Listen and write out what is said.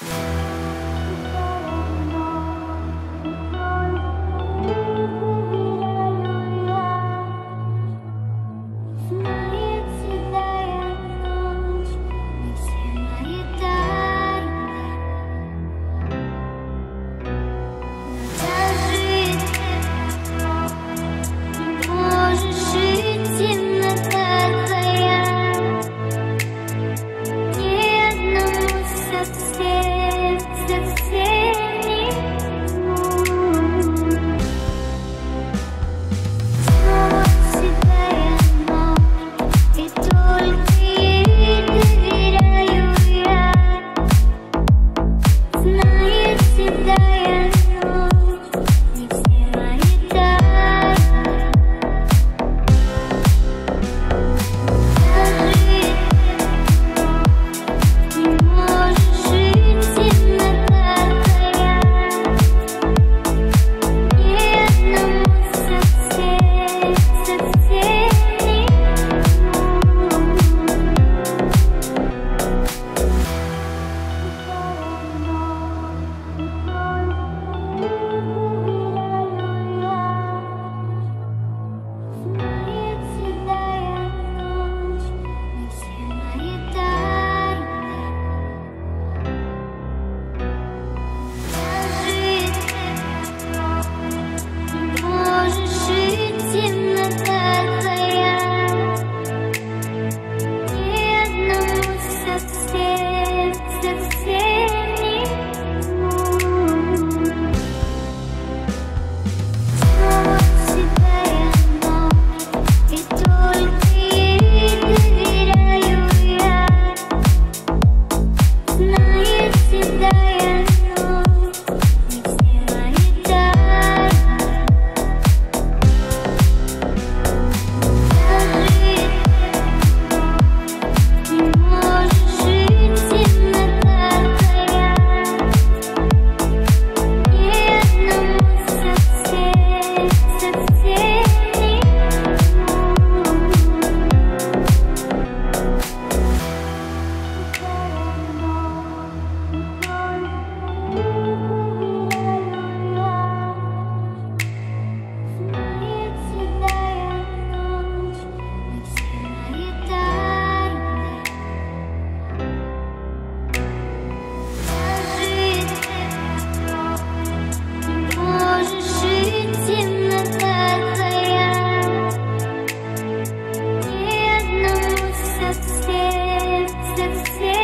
you did see.